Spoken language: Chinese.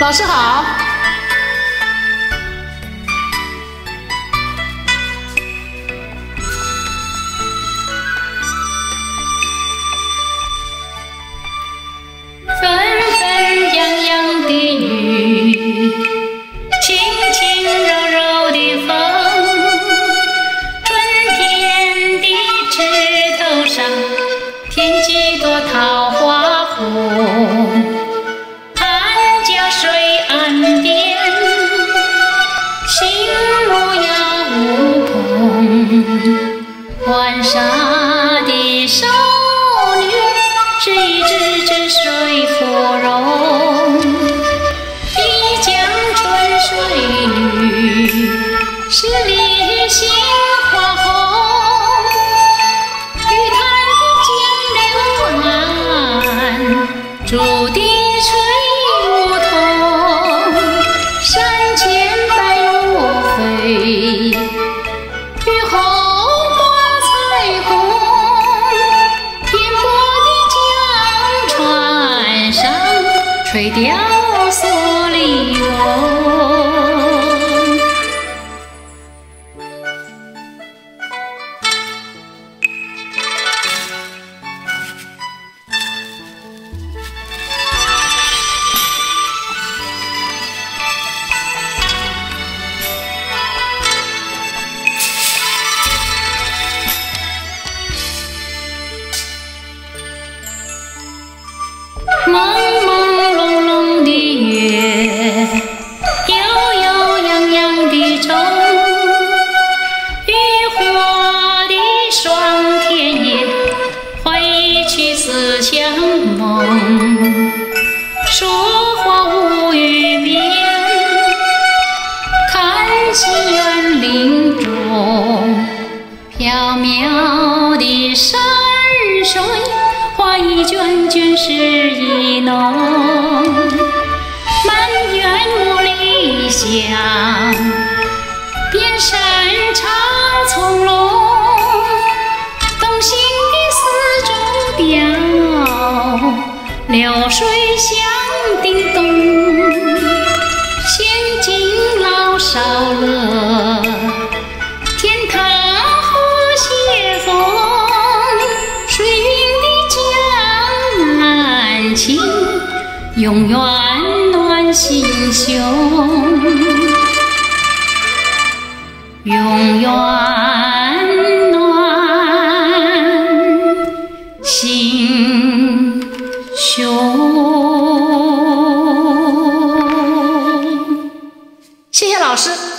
老师好。Yeah. 林中飘渺的山水，画一卷卷诗意浓，满园茉莉香，遍山茶丛龙。流水响叮咚，仙境老少乐，永远暖心胸，永远暖心胸。谢谢老师。